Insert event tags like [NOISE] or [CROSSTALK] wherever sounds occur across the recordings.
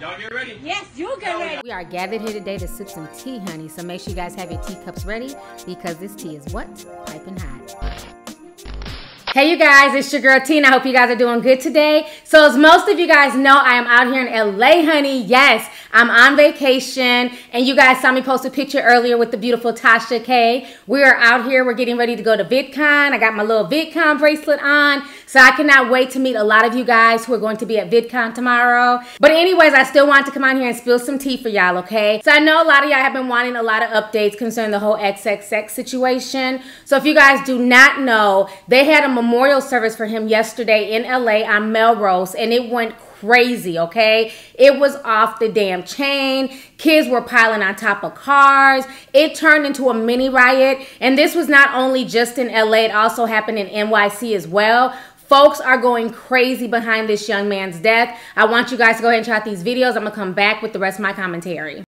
Y'all get ready? Yes, you get ready. We are gathered here today to sip some tea, honey. So make sure you guys have your teacups ready because this tea is what? Piping hot. Hey you guys, it's your girl Tina. I hope you guys are doing good today. So as most of you guys know, I am out here in LA, honey. Yes, I'm on vacation. And you guys saw me post a picture earlier with the beautiful Tasha K. We are out here. We're getting ready to go to VidCon. I got my little VidCon bracelet on. So I cannot wait to meet a lot of you guys who are going to be at VidCon tomorrow. But anyways, I still want to come on here and spill some tea for y'all, okay? So I know a lot of y'all have been wanting a lot of updates concerning the whole XXX situation. So if you guys do not know, they had a memorial service for him yesterday in LA on Melrose, and it went crazy, okay? It was off the damn chain. Kids were piling on top of cars. It turned into a mini riot. And this was not only just in LA, it also happened in NYC as well. Folks are going crazy behind this young man's death. I want you guys to go ahead and check out these videos. I'm to come back with the rest of my commentary.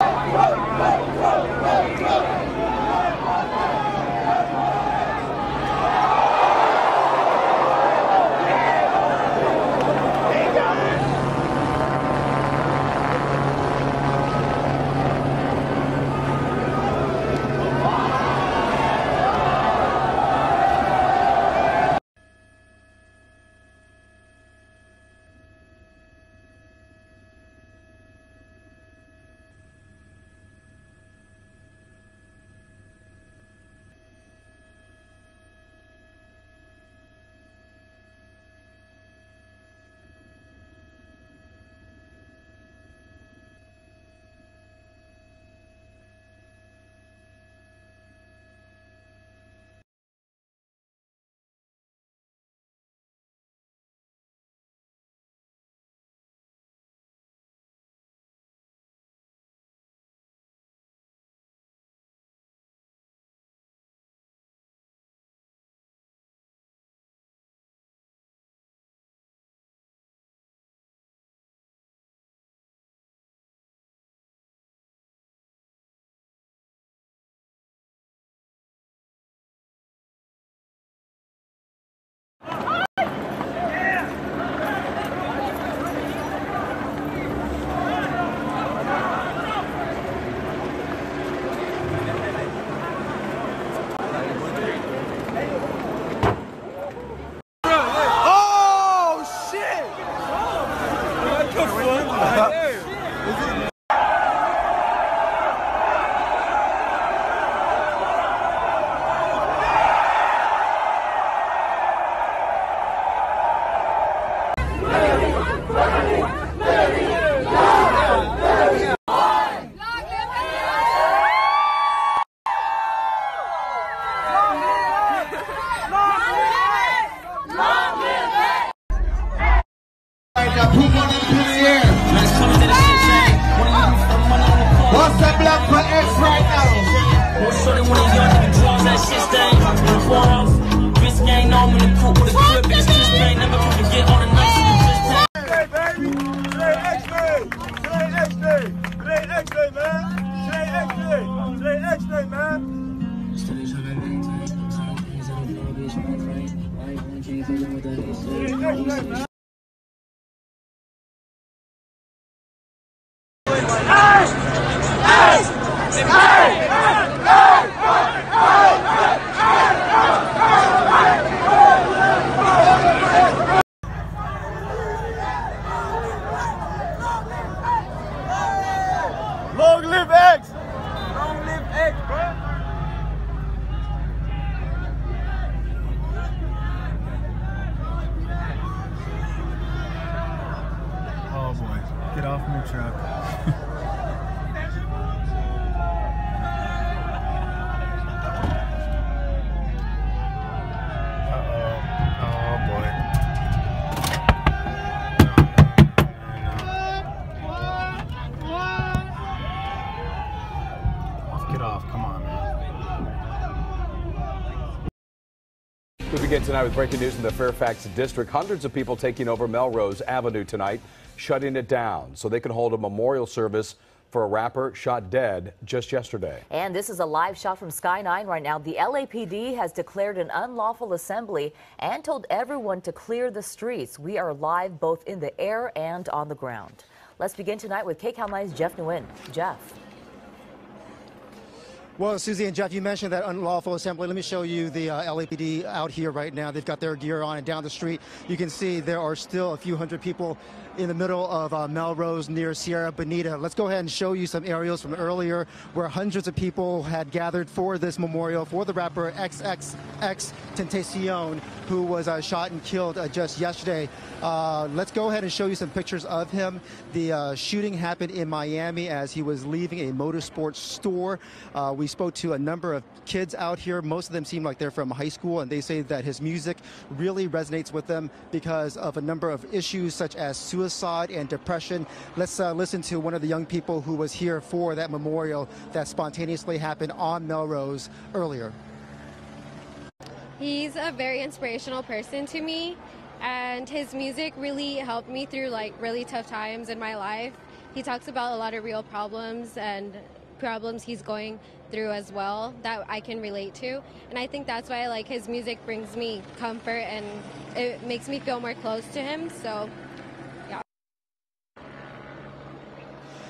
Long live X. Long live X, bro. Oh boy, get off my truck. [LAUGHS] tonight with breaking news in the Fairfax district. Hundreds of people taking over Melrose Avenue tonight, shutting it down so they can hold a memorial service for a rapper shot dead just yesterday. And this is a live shot from Sky 9 right now. The LAPD has declared an unlawful assembly and told everyone to clear the streets. We are live both in the air and on the ground. Let's begin tonight with KCAL 9's Jeff Nguyen. Jeff. Well, Susie and Jeff, you mentioned that unlawful assembly. Let me show you the uh, LAPD out here right now. They've got their gear on, and down the street, you can see there are still a few hundred people in the middle of uh, Melrose near Sierra Bonita. Let's go ahead and show you some aerials from earlier where hundreds of people had gathered for this memorial for the rapper XXX Tentacion, who was uh, shot and killed uh, just yesterday. Uh, let's go ahead and show you some pictures of him. The uh, shooting happened in Miami as he was leaving a motorsports store. Uh, we spoke to a number of kids out here. Most of them seem like they're from high school, and they say that his music really resonates with them because of a number of issues such as suicide and depression. Let's uh, listen to one of the young people who was here for that memorial that spontaneously happened on Melrose earlier. He's a very inspirational person to me and his music really helped me through like really tough times in my life. He talks about a lot of real problems and problems he's going through as well that I can relate to. And I think that's why like his music brings me comfort and it makes me feel more close to him. So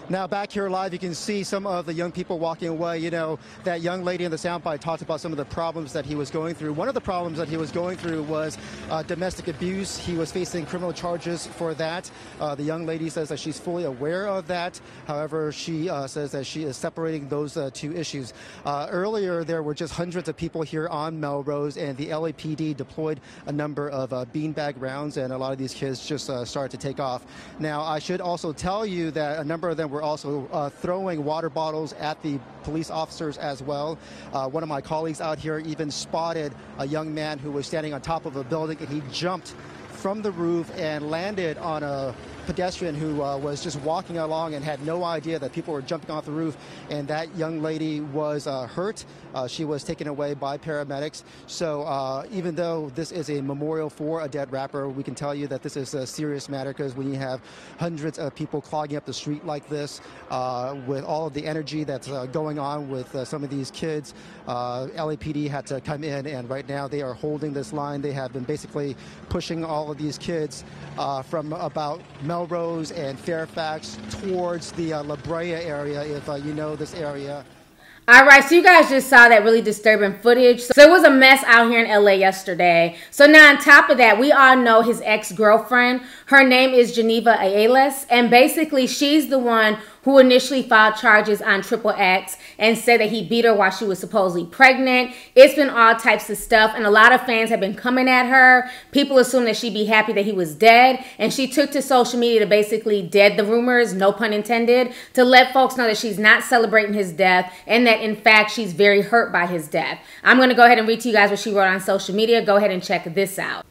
Now back here live, you can see some of the young people walking away. You know, that young lady in the soundbite talked about some of the problems that he was going through. One of the problems that he was going through was uh, domestic abuse. He was facing criminal charges for that. Uh, the young lady says that she's fully aware of that. However, she uh, says that she is separating those uh, two issues. Uh, earlier, there were just hundreds of people here on Melrose, and the LAPD deployed a number of uh, beanbag rounds, and a lot of these kids just started to take off. Now, I should also tell you that a number of them were also uh, throwing water bottles at the police officers as well. Uh, one of my colleagues out here even spotted a young man who was standing on top of a building and he jumped from the roof and landed on a pedestrian who uh, was just walking along and had no idea that people were jumping off the roof. And that young lady was uh, hurt. Uh, she was taken away by paramedics. So uh, even though this is a memorial for a dead rapper, we can tell you that this is a serious matter because when you have hundreds of people clogging up the street like this, uh, with all of the energy that's uh, going on with some of these kids, LAPD had to come in, and right now they are holding this line. They have been basically pushing all of these kids from about Melrose and Fairfax towards the uh, La Brea area, if uh, you know this area. All right, so you guys just saw that really disturbing footage. So it was a mess out here in LA yesterday. So now on top of that, we all know his ex-girlfriend. Her name is Geneva Ayales, and basically she's the one who initially filed charges on Triple X and said that he beat her while she was supposedly pregnant. It's been all types of stuff, and a lot of fans have been coming at her. People assume that she'd be happy that he was dead, and she took to social media to basically dead the rumors, no pun intended, to let folks know that she's not celebrating his death and that in fact she's very hurt by his death. I'm to go ahead and read to you guys what she wrote on social media. Go ahead and check this out.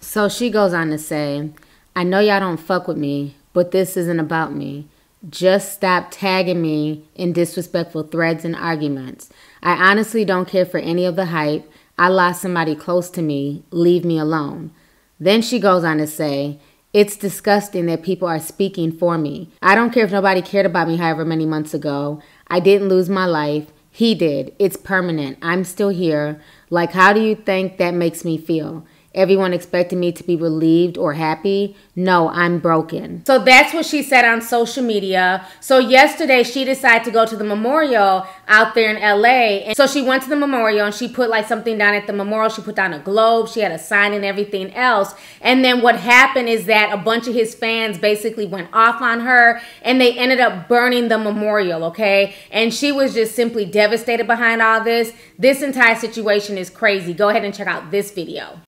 So she goes on to say, I know y'all don't fuck with me, but this isn't about me. Just stop tagging me in disrespectful threads and arguments. I honestly don't care for any of the hype. I lost somebody close to me. Leave me alone. Then she goes on to say, It's disgusting that people are speaking for me. I don't care if nobody cared about me however many months ago. I didn't lose my life. He did. It's permanent. I'm still here. Like, how do you think that makes me feel? Everyone expected me to be relieved or happy. No, I'm broken. So that's what she said on social media. So yesterday she decided to go to the memorial out there in LA. And so she went to the memorial and she put like something down at the memorial. She put down a globe. She had a sign and everything else. And then what happened is that a bunch of his fans basically went off on her and they ended up burning the memorial, okay? And she was just simply devastated behind all this. This entire situation is crazy. Go ahead and check out this video.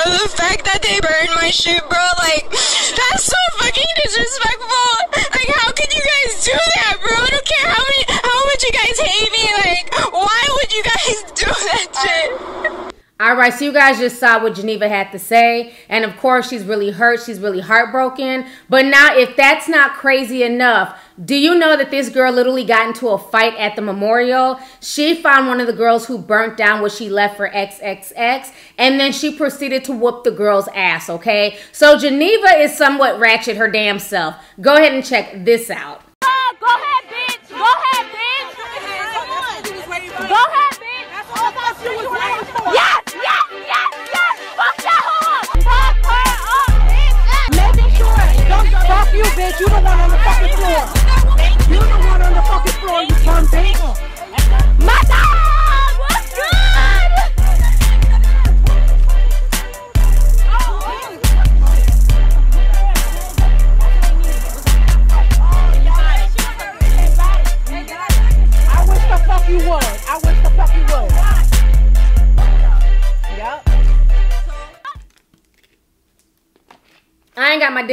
Yo, the fact that they burned my shit, bro, like, that's so fucking disrespectful. Like, how could you guys do that, bro? I don't care how many, how much you guys hate me. Like, why would you guys [LAUGHS] do that shit? All right, so you guys just saw what Geneva had to say. And of course, she's really hurt. She's really heartbroken. But now, if that's not crazy enough, Do you know that this girl literally got into a fight at the memorial? She found one of the girls who burnt down what she left for XXX, and then she proceeded to whoop the girl's ass, okay? So Geneva is somewhat ratchet her damn self. Go ahead and check this out. You the one on the fucking floor. You the one on the fucking floor, you bum bitch.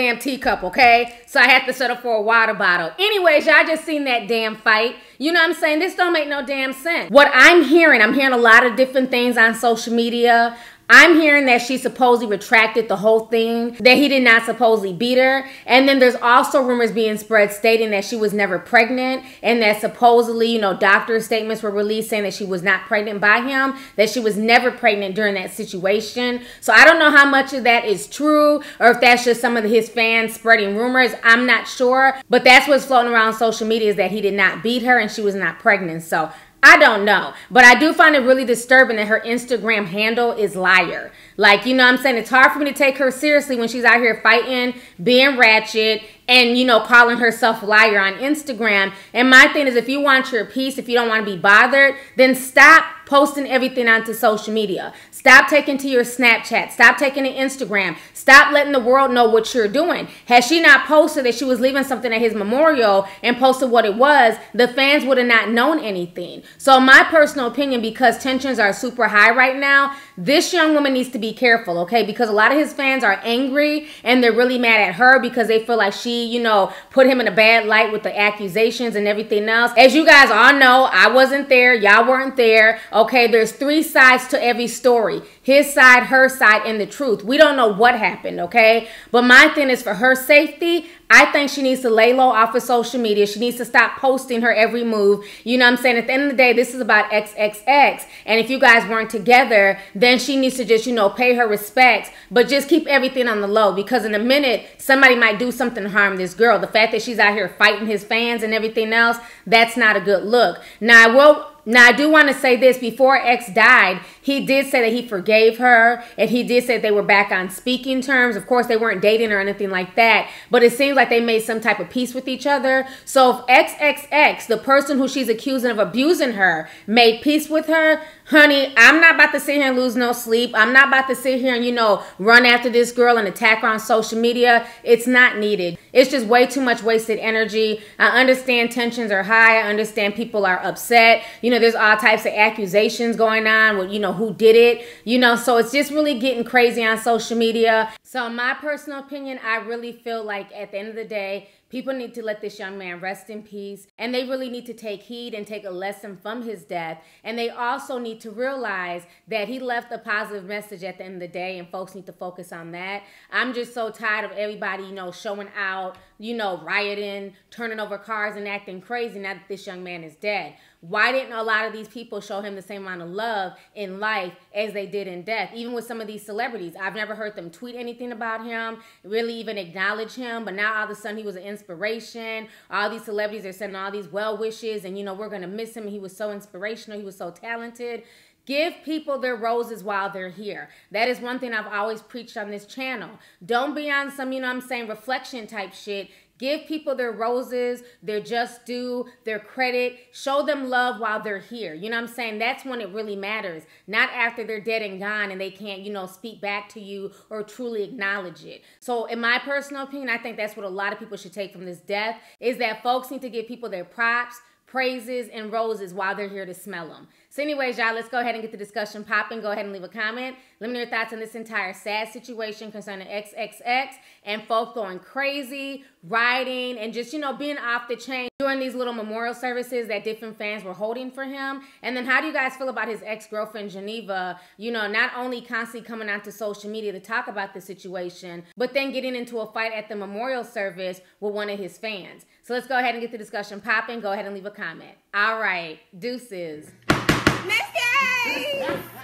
Damn teacup, okay? So I had to settle for a water bottle. Anyways, y'all just seen that damn fight. You know what I'm saying? This don't make no damn sense. What I'm hearing, I'm hearing a lot of different things on social media. I'm hearing that she supposedly retracted the whole thing, that he did not supposedly beat her. And then there's also rumors being spread stating that she was never pregnant and that supposedly, you know, doctor statements were released saying that she was not pregnant by him, that she was never pregnant during that situation. So I don't know how much of that is true or if that's just some of his fans spreading rumors. I'm not sure. But that's what's floating around social media is that he did not beat her and she was not pregnant. So I don't know. But I do find it really disturbing that her Instagram handle is liar. Like, you know what I'm saying? It's hard for me to take her seriously when she's out here fighting, being ratchet, and, you know, calling herself liar on Instagram. And my thing is, if you want your peace, if you don't want to be bothered, then stop posting everything onto social media. Stop taking to your Snapchat. Stop taking to Instagram. Stop letting the world know what you're doing. Had she not posted that she was leaving something at his memorial and posted what it was, the fans would have not known anything. So, my personal opinion, because tensions are super high right now, this young woman needs to be careful, okay? Because a lot of his fans are angry and they're really mad at her because they feel like she, you know, put him in a bad light with the accusations and everything else. As you guys all know, I wasn't there, y'all weren't there, okay? There's three sides to every story his side, her side, and the truth. We don't know what happened, okay? But my thing is for her safety, I think she needs to lay low off of social media. She needs to stop posting her every move. You know what I'm saying? At the end of the day, this is about XXX. And if you guys weren't together, then she needs to just, you know, pay her respects, but just keep everything on the low because in a minute, somebody might do something to harm this girl. The fact that she's out here fighting his fans and everything else, that's not a good look. Now, I will now, I do want to say this before X died, he did say that he forgave her and he did say they were back on speaking terms. Of course, they weren't dating or anything like that, but it seems like they made some type of peace with each other. So, if XXX, the person who she's accusing of abusing her, made peace with her, honey, I'm not about to sit here and lose no sleep. I'm not about to sit here and, you know, run after this girl and attack her on social media. It's not needed. It's just way too much wasted energy. I understand tensions are high. I understand people are upset. You know, there's all types of accusations going on with, you know, who did it, you know, so it's just really getting crazy on social media. So, in my personal opinion, I really feel like at the end of the day, People need to let this young man rest in peace, and they really need to take heed and take a lesson from his death. And they also need to realize that he left a positive message at the end of the day, and folks need to focus on that. I'm just so tired of everybody, you know, showing out, you know, rioting, turning over cars, and acting crazy now that this young man is dead. Why didn't a lot of these people show him the same amount of love in life as they did in death? Even with some of these celebrities, I've never heard them tweet anything about him, really even acknowledge him. But now all of a sudden he was an inspiration. All these celebrities are sending all these well wishes, and you know, we're gonna miss him. He was so inspirational, he was so talented. Give people their roses while they're here. That is one thing I've always preached on this channel. Don't be on some, you know I'm saying, reflection type shit. Give people their roses, their just due, their credit. Show them love while they're here. You know what I'm saying? That's when it really matters. Not after they're dead and gone and they can't, you know, speak back to you or truly acknowledge it. So, in my personal opinion, I think that's what a lot of people should take from this death is that folks need to give people their props, praises, and roses while they're here to smell them. So, anyways, y'all, let's go ahead and get the discussion popping. Go ahead and leave a comment. Let me know your thoughts on this entire sad situation concerning XXX and folks going crazy, rioting, and just, you know, being off the chain, doing these little memorial services that different fans were holding for him? And then how do you guys feel about his ex girlfriend, Geneva? You know, not only constantly coming onto social media to talk about the situation, but then getting into a fight at the memorial service with one of his fans. So let's go ahead and get the discussion popping. Go ahead and leave a comment. All right, deuces.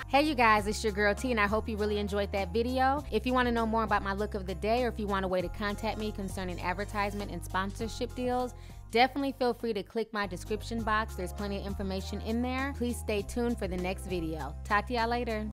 Hey you guys, it's your girl T and I hope you really enjoyed that video. If you want to know more about my look of the day or if you want a way to contact me concerning advertisement and sponsorship deals, definitely feel free to click my description box. There's plenty of information in there. Please stay tuned for the next video. Talk to y'all later.